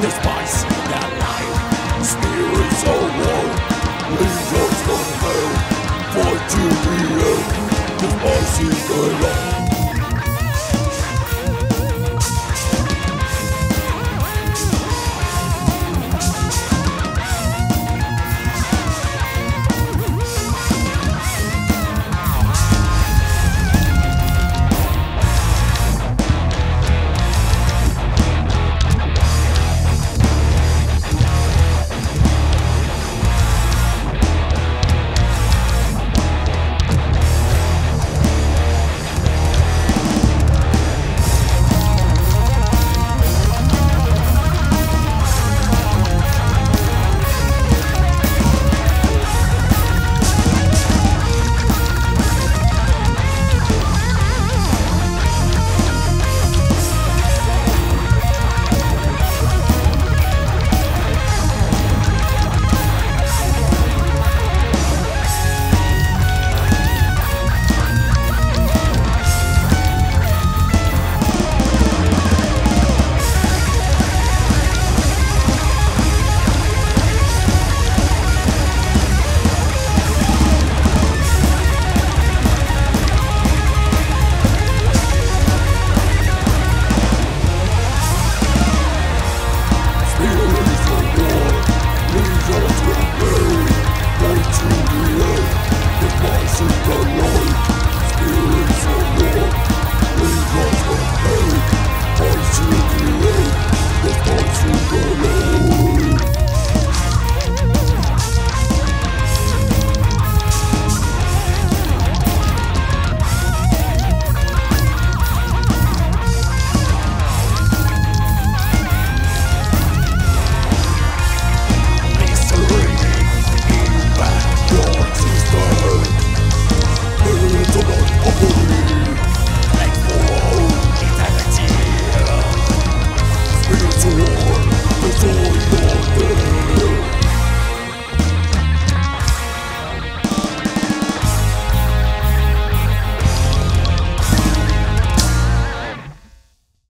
despise the life Spirits are war We rose from hell. For to be held Despising the life